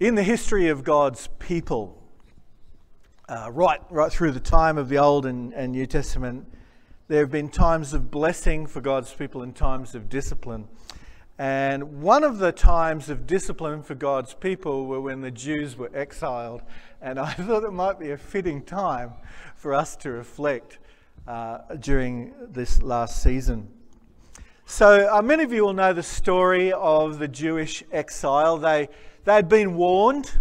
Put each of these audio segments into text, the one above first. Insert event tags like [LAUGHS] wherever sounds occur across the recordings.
In the history of God's people, uh, right, right through the time of the Old and, and New Testament, there have been times of blessing for God's people and times of discipline. And one of the times of discipline for God's people were when the Jews were exiled. And I [LAUGHS] thought it might be a fitting time for us to reflect uh, during this last season. So, uh, many of you will know the story of the Jewish exile. They, they had been warned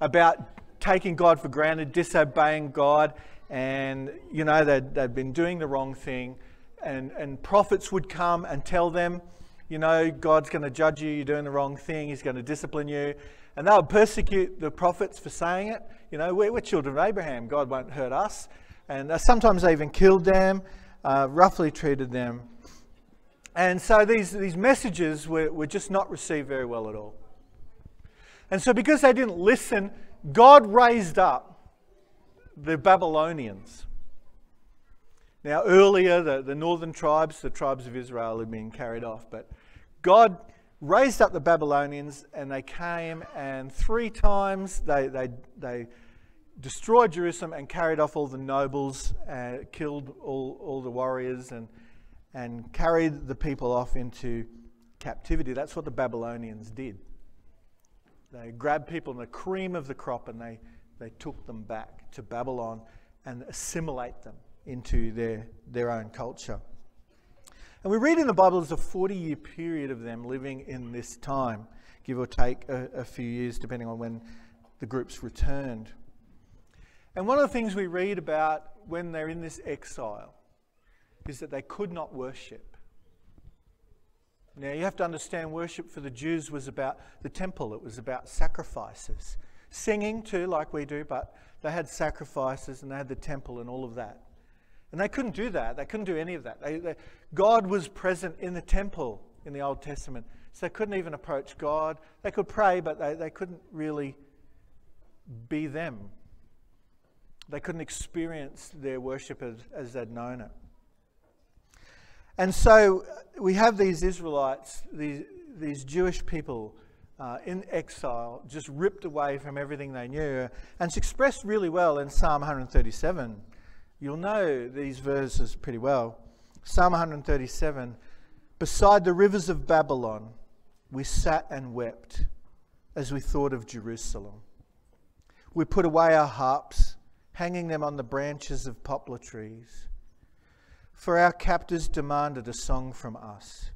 about taking God for granted, disobeying God, and, you know, they'd, they'd been doing the wrong thing. And, and prophets would come and tell them, you know, God's going to judge you, you're doing the wrong thing, He's going to discipline you. And they would persecute the prophets for saying it. You know, we're, we're children of Abraham, God won't hurt us. And uh, sometimes they even killed them, uh, roughly treated them. And so these, these messages were, were just not received very well at all. And so, because they didn't listen, God raised up the Babylonians. Now, earlier, the, the northern tribes, the tribes of Israel, had been carried off, but God raised up the Babylonians and they came, and three times they, they, they destroyed Jerusalem and carried off all the nobles, uh, killed all, all the warriors, and and carried the people off into captivity. That's what the Babylonians did. They grabbed people in the cream of the crop and they, they took them back to Babylon and assimilate them into their, their own culture. And we read in the Bible there's a 40 year period of them living in this time, give or take a, a few years, depending on when the groups returned. And one of the things we read about when they're in this exile is that they could not worship. Now, you have to understand worship for the Jews was about the temple, it was about sacrifices. Singing, too, like we do, but they had sacrifices and they had the temple and all of that. And they couldn't do that. They couldn't do any of that. They, they, God was present in the temple in the Old Testament. So they couldn't even approach God. They could pray, but they, they couldn't really be them. They couldn't experience their worship as, as they'd known it. And so we have these Israelites, these, these Jewish people uh, in exile, just ripped away from everything they knew. And it's expressed really well in Psalm 137. You'll know these verses pretty well. Psalm 137 Beside the rivers of Babylon, we sat and wept as we thought of Jerusalem. We put away our harps, hanging them on the branches of poplar trees. For our captors demanded a song from us.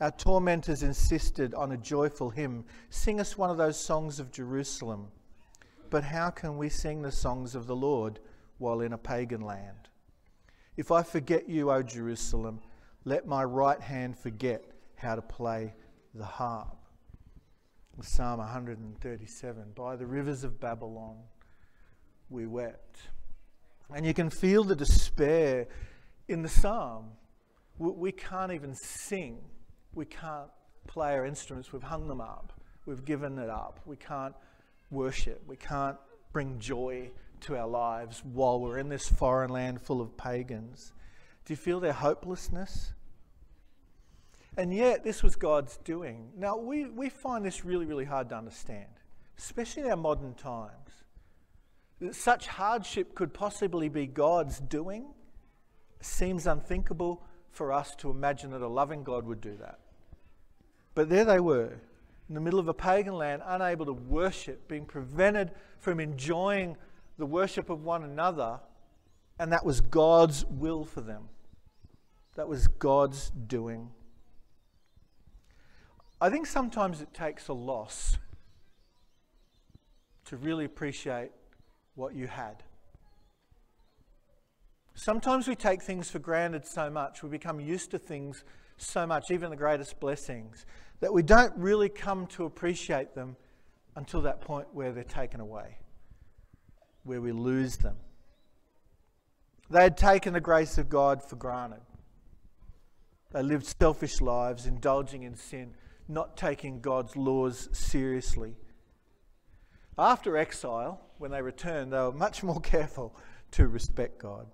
Our tormentors insisted on a joyful hymn. Sing us one of those songs of Jerusalem. But how can we sing the songs of the Lord while in a pagan land? If I forget you, O Jerusalem, let my right hand forget how to play the harp. Psalm 137 By the rivers of Babylon we wept. And you can feel the despair in the psalm, we can't even sing. We can't play our instruments. We've hung them up. We've given it up. We can't worship. We can't bring joy to our lives while we're in this foreign land full of pagans. Do you feel their hopelessness? And yet, this was God's doing. Now, we, we find this really, really hard to understand, especially in our modern times. That such hardship could possibly be God's doing seems unthinkable for us to imagine that a loving God would do that. But there they were, in the middle of a pagan land, unable to worship, being prevented from enjoying the worship of one another, and that was God's will for them. That was God's doing. I think sometimes it takes a loss to really appreciate what you had. Sometimes we take things for granted so much, we become used to things so much, even the greatest blessings, that we don't really come to appreciate them until that point where they're taken away, where we lose them. They had taken the grace of God for granted. They lived selfish lives, indulging in sin, not taking God's laws seriously. After exile, when they returned, they were much more [LAUGHS] careful to respect God.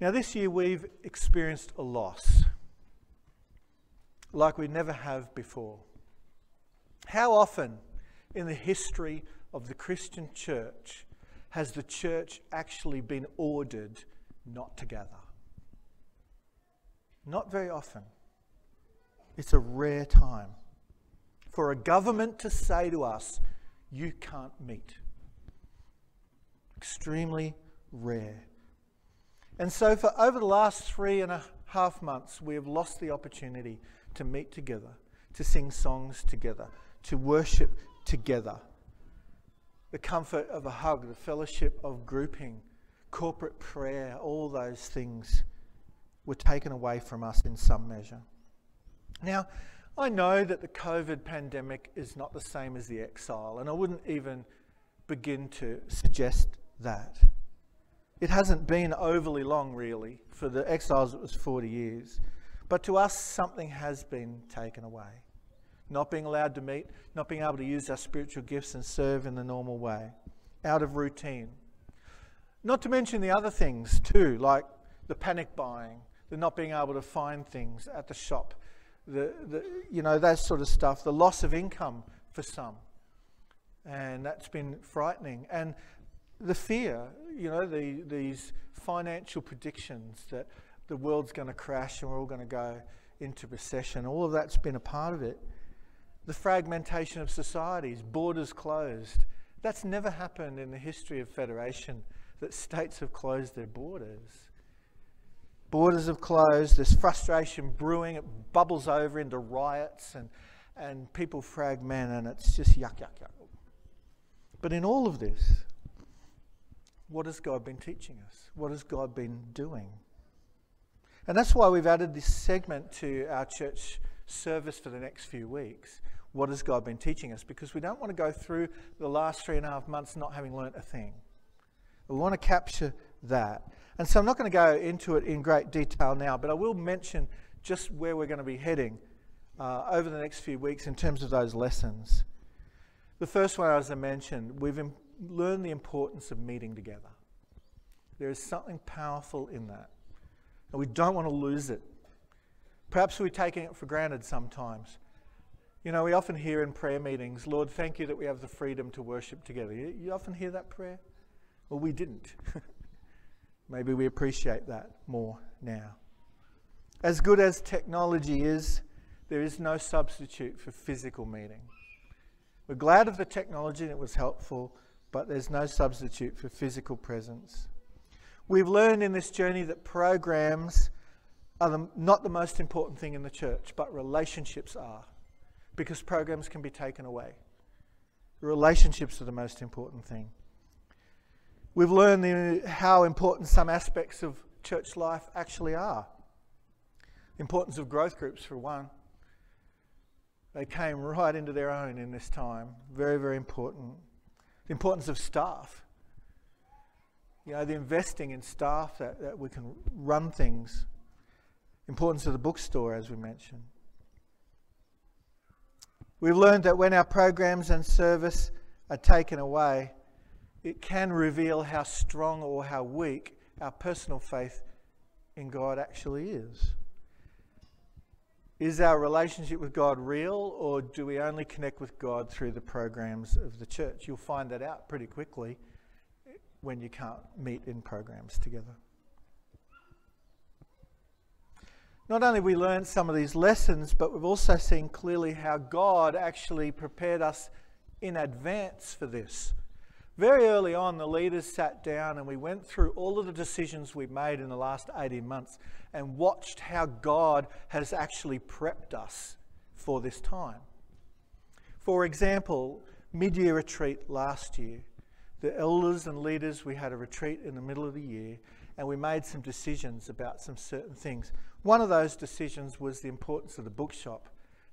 Now, this year we've experienced a loss like we never have before. How often in the history of the Christian church has the church actually been ordered not to gather? Not very often. It's a rare time for a government to say to us, you can't meet. Extremely rare. And so, for over the last three and a half months, we have lost the opportunity to meet together, to sing songs together, to worship together. The comfort of a hug, the fellowship of grouping, corporate prayer, all those things were taken away from us in some measure. Now, I know that the COVID pandemic is not the same as the exile, and I wouldn't even begin to suggest that. It hasn't been overly long, really. For the exiles, it was 40 years. But to us, something has been taken away. Not being allowed to meet, not being able to use our spiritual gifts and serve in the normal way, out of routine. Not to mention the other things, too, like the panic buying, the not being able to find things at the shop, the, the, you know, that sort of stuff, the loss of income for some. And that's been frightening. And the fear, you know, the, these financial predictions that the world's going to crash and we're all going to go into recession, all of that's been a part of it. The fragmentation of societies, borders closed. That's never happened in the history of federation that states have closed their borders. Borders have closed, there's frustration brewing, it bubbles over into riots and, and people fragment, and it's just yuck, yuck, yuck. But in all of this, what has God been teaching us? What has God been doing? And that's why we've added this segment to our church service for the next few weeks. What has God been teaching us? Because we don't want to go through the last three and a half months not having learnt a thing. We want to capture that. And so I'm not going to go into it in great detail now, but I will mention just where we're going to be heading uh, over the next few weeks in terms of those lessons. The first one, as I mentioned, we've learn the importance of meeting together. There is something powerful in that. And we don't want to lose it. Perhaps we're taking it for granted sometimes. You know, we often hear in prayer meetings, Lord, thank you that we have the freedom to worship together. You, you often hear that prayer? Well, we didn't. [LAUGHS] Maybe we appreciate that more now. As good as technology is, there is no substitute for physical meeting. We're glad of the technology and it was helpful, but there's no substitute for physical presence. We've learned in this journey that programs are the, not the most important thing in the church, but relationships are, because programs can be taken away. Relationships are the most important thing. We've learned the, how important some aspects of church life actually are. The importance of growth groups, for one. They came right into their own in this time. Very, very important the importance of staff. You know, the investing in staff that, that we can run things. Importance of the bookstore, as we mentioned. We've learned that when our programs and service are taken away, it can reveal how strong or how weak our personal faith in God actually is. Is our relationship with God real, or do we only connect with God through the programs of the church? You'll find that out pretty quickly when you can't meet in programs together. Not only we learned some of these lessons, but we've also seen clearly how God actually prepared us in advance for this. Very early on, the leaders sat down and we went through all of the decisions we've made in the last 18 months and watched how God has actually prepped us for this time. For example, mid year retreat last year, the elders and leaders, we had a retreat in the middle of the year and we made some decisions about some certain things. One of those decisions was the importance of the bookshop.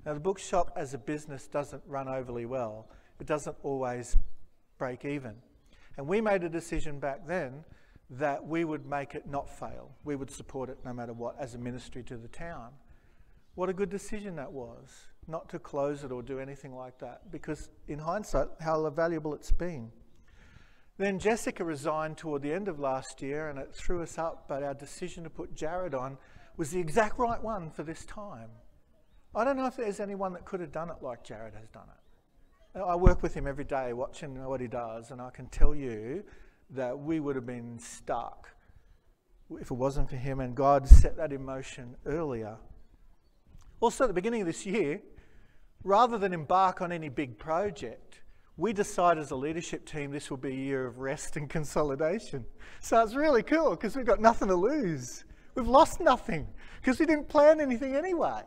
Now, the bookshop as a business doesn't run overly well, it doesn't always break even. And we made a decision back then that we would make it not fail. We would support it no matter what as a ministry to the town. What a good decision that was, not to close it or do anything like that, because in hindsight, how valuable it's been. Then Jessica resigned toward the end of last year and it threw us up, but our decision to put Jared on was the exact right one for this time. I don't know if there's anyone that could have done it like Jared has done it. I work with him every day watching what he does, and I can tell you that we would have been stuck if it wasn't for him, and God set that in motion earlier. Also, at the beginning of this year, rather than embark on any big project, we decided as a leadership team this will be a year of rest and [LAUGHS] consolidation. So it's really cool because we've got nothing to lose. We've lost nothing because we didn't plan anything anyway.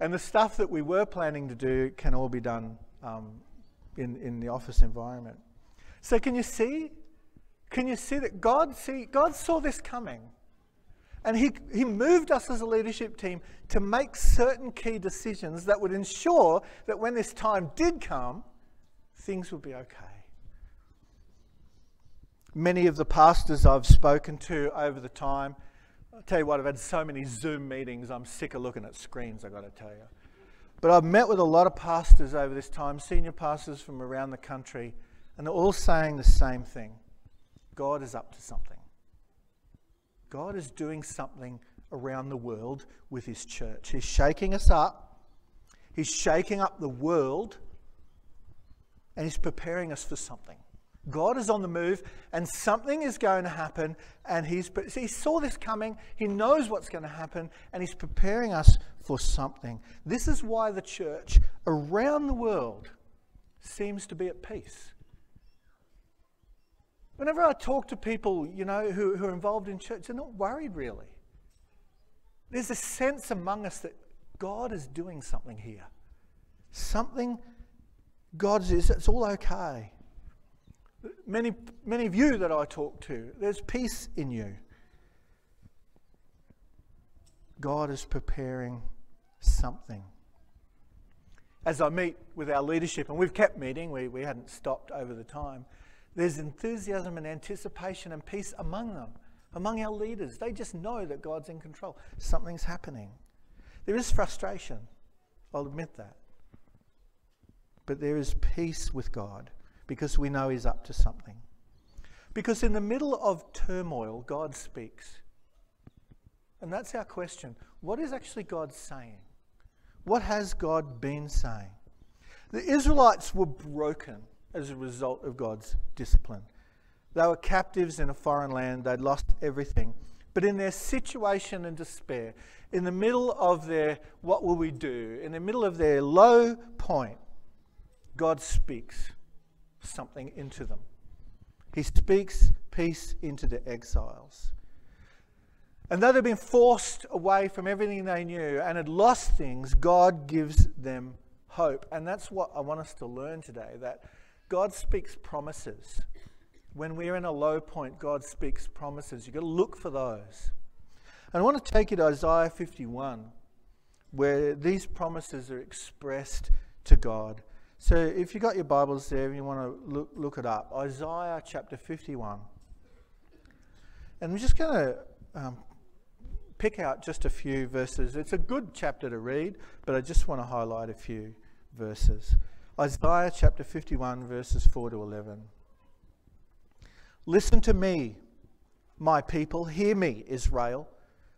And the stuff that we were planning to do can all be done um, in, in the office environment. So can you see? Can you see that God see God saw this coming? And he, he moved us as a leadership team to make certain key decisions that would ensure that when this time did come, things would be okay. Many of the pastors I've spoken to over the time, I'll tell you what, I've had so many Zoom meetings, I'm sick of looking at screens, I've got to tell you. But I've met with a lot of pastors over this time, senior pastors from around the country, and they're all saying the same thing God is up to something. God is doing something around the world with His church. He's shaking us up, He's shaking up the world and He's preparing us for something. God is on the move and something is going to happen and he's he saw this coming he knows what's going to happen and he's preparing us for something. This is why the church around the world seems to be at peace. Whenever i talk to people you know who, who are involved in church they're not worried really. There's a sense among us that god is doing something here. Something God is, it's all okay. Many, many of you that I talk to, there's peace in you. God is preparing something. As I meet with our leadership, and we've kept meeting, we, we hadn't stopped over the time, there's enthusiasm and anticipation and peace among them, among our leaders. They just know that God's in control. Something's happening. There is frustration, I'll admit that. But there is peace with God because we know He's up to something. Because in the middle of turmoil, God speaks. And that's our question. What is actually God saying? What has God been saying? The Israelites were broken as a result of God's discipline. They were captives in a foreign land, they'd lost everything. But in their situation and despair, in the middle of their what will we do, in the middle of their low point, God speaks something into them. He speaks peace into the exiles. And though they've been forced away from everything they knew and had lost things, God gives them hope. And that's what I want us to learn today that God speaks promises. When we're in a low point, God speaks promises. You've got to look for those. And I want to take you to Isaiah 51, where these promises are expressed to God. So if you've got your Bibles there and you want to look, look it up, Isaiah chapter 51. And I'm just going to um, pick out just a few verses. It's a good chapter to read, but I just want to highlight a few verses. Isaiah chapter 51, verses 4 to 11. Listen to me, my people. Hear me, Israel.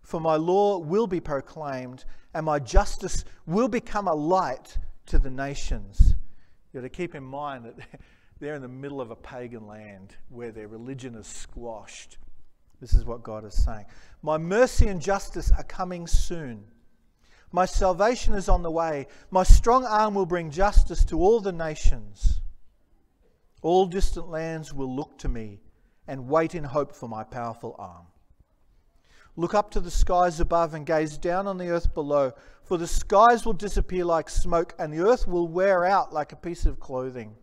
For my law will be proclaimed, and my justice will become a light to the nations. You have to keep in mind that [LAUGHS] they're in the middle of a pagan land where their religion is squashed. This is what God is saying. My mercy and justice are coming soon. My salvation is on the way. My strong arm will bring justice to all the nations. All distant lands will look to me and wait in hope for my powerful arm. Look up to the skies above and gaze down on the earth below, for the skies will disappear like smoke, and the earth will wear out like a piece of clothing.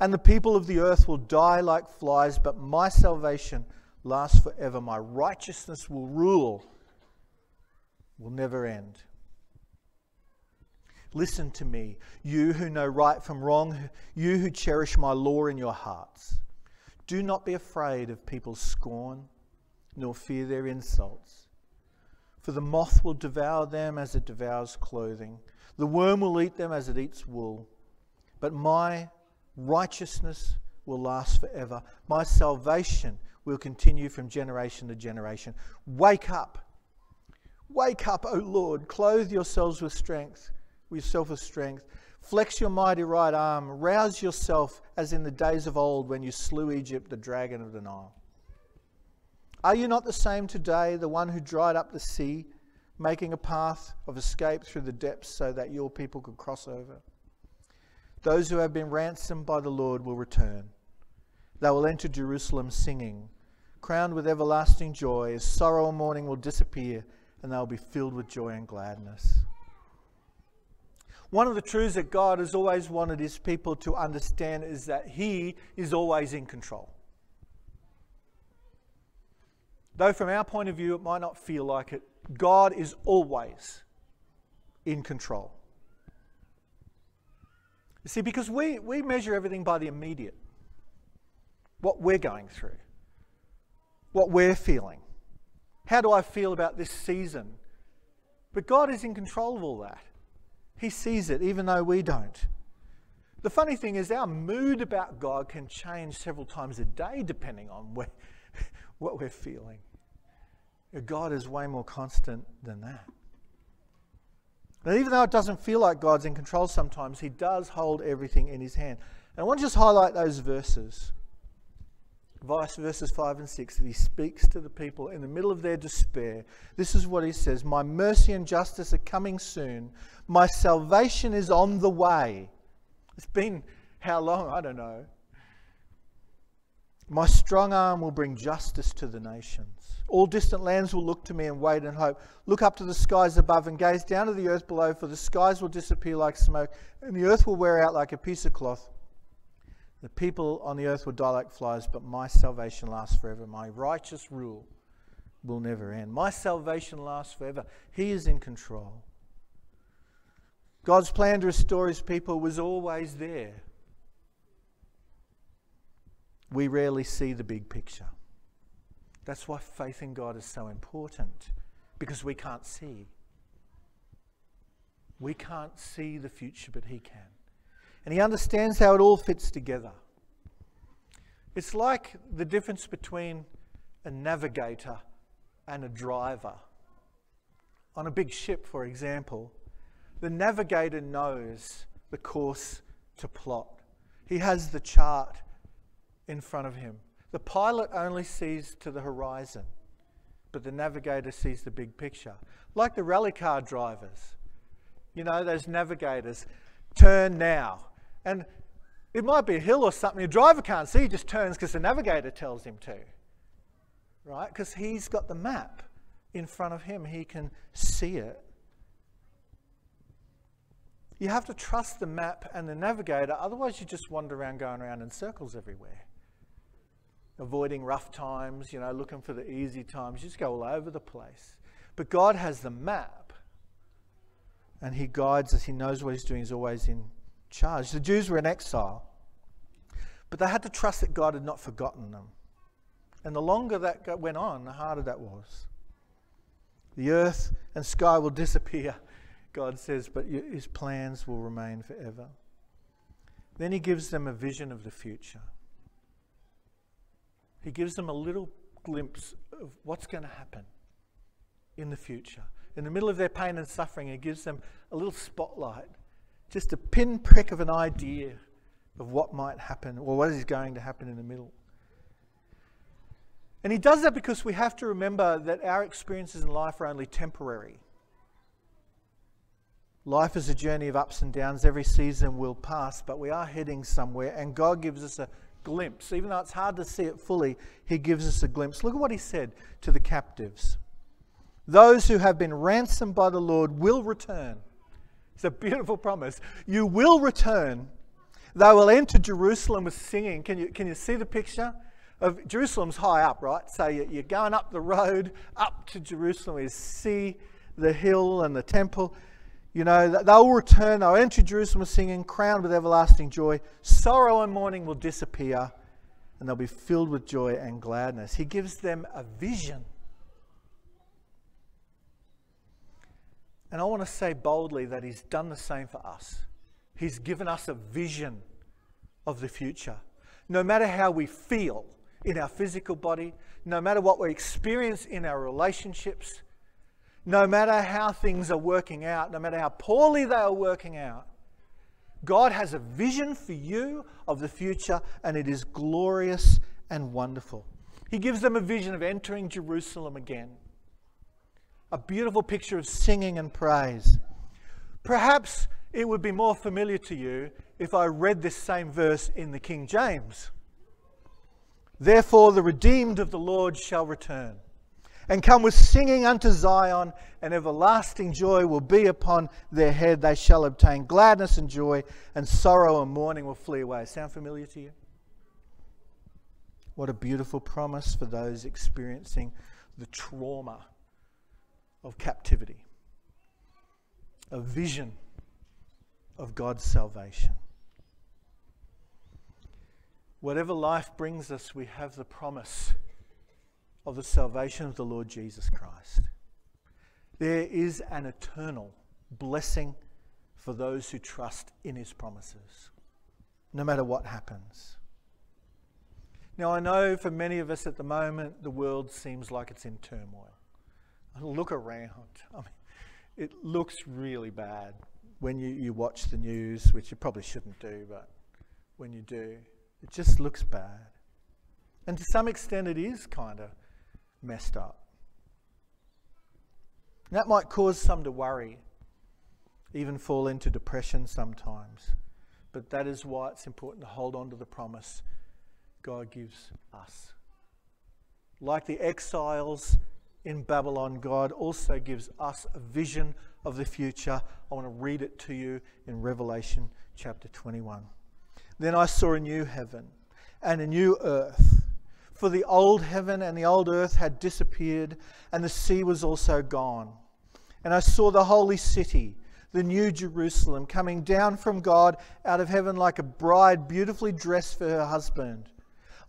And the people of the earth will die like flies, but my salvation lasts forever. My righteousness will rule, will never end. Listen to me, you who know right from wrong, you who cherish my law in your hearts. Do not be afraid of people's scorn nor fear their insults. For the moth will devour them as it devours clothing, the worm will eat them as it eats wool. But my righteousness will last forever, my salvation will continue from generation to generation. Wake up. Wake up, O Lord, clothe yourselves with strength, with yourself with strength. Flex your mighty right arm. Rouse yourself as in the days of old when you slew Egypt, the dragon of the Nile. Are you not the same today, the one who dried up the sea, making a path of escape through the depths so that your people could cross over? Those who have been ransomed by the Lord will return. They will enter Jerusalem singing, crowned with everlasting joy. Sorrow and mourning will disappear, and they will be filled with joy and gladness. One of the truths that God has always wanted his people to understand is that he is always in control. Though from our point of view it might not feel like it, God is always in control. You see, because we, we measure everything by the immediate, what we're going through, what we're feeling. How do I feel about this season? But God is in control of all that. He sees it, even though we don't. The funny thing is, our mood about God can change several times a day depending on where, [LAUGHS] what we're feeling. God is way more constant than that. And even though it doesn't feel like God's in control sometimes, He does hold everything in His hand. And I want to just highlight those verses. Vice verses 5 and 6 that he speaks to the people in the middle of their despair. This is what he says My mercy and justice are coming soon. My salvation is on the way. It's been how long? I don't know. My strong arm will bring justice to the nations. All distant lands will look to me and wait and hope. Look up to the skies above and gaze down to the earth below, for the skies will disappear like smoke, and the earth will wear out like a piece of cloth. The people on the earth will die like flies, but my salvation lasts forever. My righteous rule will never end. My salvation lasts forever. He is in control. God's plan to restore his people was always there we rarely see the big picture. That's why faith in God is so important, because we can't see. We can't see the future, but He can. And He understands how it all fits together. It's like the difference between a navigator and a driver. On a big ship, for example, the navigator knows the course to plot. He has the chart in front of him. The pilot only sees to the horizon, but the navigator sees the big picture. Like the rally car drivers, you know, those navigators turn now. And it might be a hill or something. The driver can't see, he just turns because the navigator tells him to. Right? Because he's got the map in front of him, he can see it. You have to trust the map and the navigator, otherwise, you just wander around going around in circles everywhere avoiding rough times, you know, looking for the easy times. You just go all over the place. But God has the map and He guides us. He knows what He's doing. He's always in charge. The Jews were in exile, but they had to trust that God had not forgotten them. And the longer that went on, the harder that was. The earth and sky will disappear, God says, but His plans will remain forever. Then He gives them a vision of the future. He gives them a little glimpse of what's going to happen in the future. In the middle of their pain and suffering, He gives them a little spotlight, just a pinprick of an idea of what might happen or what is going to happen in the middle. And He does that because we have to remember that our experiences in life are only temporary. Life is a journey of ups and downs. Every season will pass, but we are heading somewhere, and God gives us a glimpse. Even though it's hard to see it fully, he gives us a glimpse. Look at what he said to the captives Those who have been ransomed by the Lord will return. It's a beautiful promise. You will return. They will enter Jerusalem with singing. Can you, can you see the picture? Of Jerusalem's high up, right? So you're going up the road up to Jerusalem. You see the hill and the temple. You know, they'll return, they'll enter Jerusalem singing, crowned with everlasting joy. Sorrow and mourning will disappear, and they'll be filled with joy and gladness. He gives them a vision. And I want to say boldly that He's done the same for us. He's given us a vision of the future. No matter how we feel in our physical body, no matter what we experience in our relationships, no matter how things are working out, no matter how poorly they are working out, God has a vision for you of the future, and it is glorious and wonderful. He gives them a vision of entering Jerusalem again. A beautiful picture of singing and praise. Perhaps it would be more familiar to you if I read this same verse in the King James. Therefore, the redeemed of the Lord shall return and come with singing unto Zion, and everlasting joy will be upon their head. They shall obtain gladness and joy, and sorrow and mourning will flee away. Sound familiar to you? What a beautiful promise for those experiencing the trauma of captivity. A vision of God's salvation. Whatever life brings us, we have the promise of the salvation of the Lord Jesus Christ. There is an eternal blessing for those who trust in his promises, no matter what happens. Now, I know for many of us at the moment, the world seems like it's in turmoil. Look around. [LAUGHS] I mean, it looks really bad when you, you watch the news, which you probably shouldn't do, but when you do, it just looks bad. And to some extent, it is kind of messed up. that might cause some to worry, even fall into depression sometimes. But that is why it's important to hold on to the promise God gives us. Like the exiles in Babylon, God also gives us a vision of the future. I want to read it to you in Revelation chapter 21. Then I saw a new heaven and a new earth. For the old heaven and the old earth had disappeared, and the sea was also gone. And I saw the holy city, the new Jerusalem, coming down from God out of heaven like a bride beautifully dressed for her husband.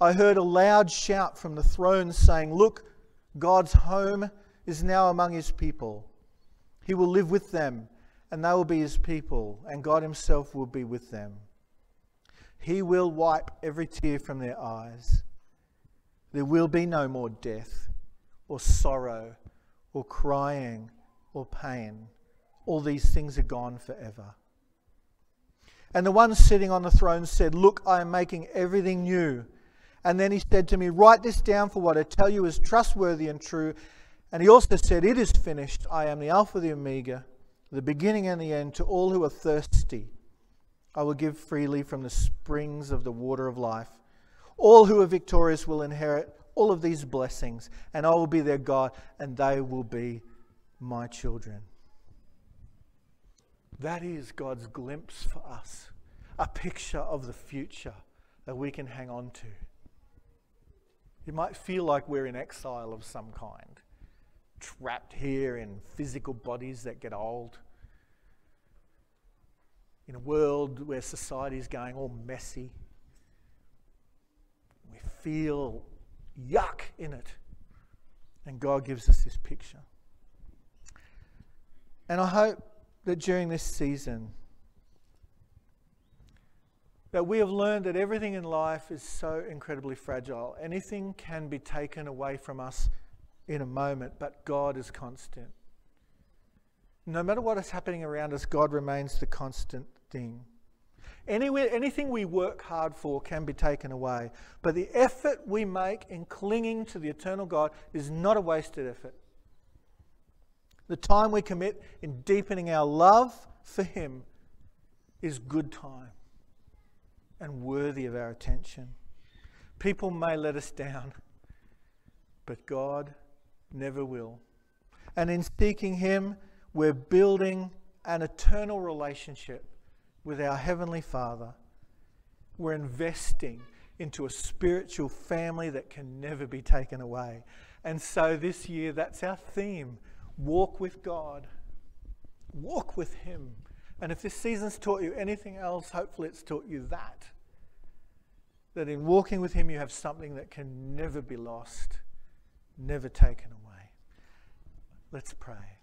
I heard a loud shout from the throne saying, Look, God's home is now among his people. He will live with them, and they will be his people, and God himself will be with them. He will wipe every tear from their eyes there will be no more death, or sorrow, or crying, or pain. All these things are gone forever. And the one sitting on the throne said, Look, I am making everything new. And then he said to me, Write this down, for what I tell you is trustworthy and true. And he also said, It is finished. I am the Alpha, the Omega, the beginning and the end. To all who are thirsty, I will give freely from the springs of the water of life. All who are victorious will inherit all of these blessings, and I will be their God, and they will be my children. That is God's glimpse for us, a picture of the future that we can hang on to. It might feel like we're in exile of some kind, trapped here in physical bodies that get old, in a world where society is going all messy feel yuck in it. And God gives us this picture. And I hope that during this season, that we have learned that everything in life is so incredibly fragile. Anything can be taken away from us in a moment, but God is constant. No matter what is happening around us, God remains the constant thing. Anything we work hard for can be taken away. But the effort we make in clinging to the eternal God is not a wasted effort. The time we commit in deepening our love for Him is good time and worthy of our attention. People may let us down, but God never will. And in seeking Him, we're building an eternal relationship with our Heavenly Father, we're investing into a spiritual family that can never be taken away. And so this year, that's our theme walk with God, walk with Him. And if this season's taught you anything else, hopefully it's taught you that. That in walking with Him, you have something that can never be lost, never taken away. Let's pray.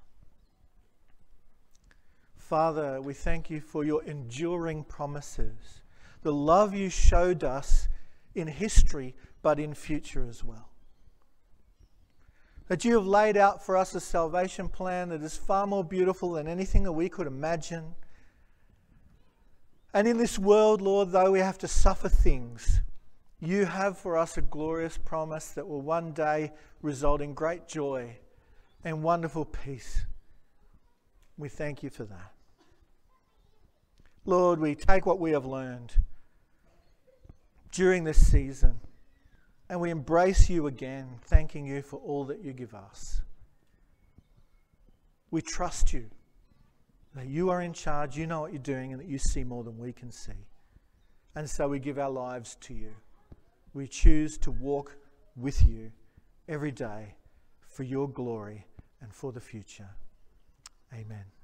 Father, we thank you for your enduring promises, the love you showed us in history, but in future as well. That you have laid out for us a salvation plan that is far more beautiful than anything that we could imagine. And in this world, Lord, though we have to suffer things, you have for us a glorious promise that will one day result in great joy and wonderful peace. We thank you for that. Lord, we take what we have learned during this season and we embrace you again, thanking you for all that you give us. We trust you that you are in charge, you know what you're doing, and that you see more than we can see. And so we give our lives to you. We choose to walk with you every day for your glory and for the future. Amen.